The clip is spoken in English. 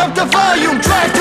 up the volume, drive to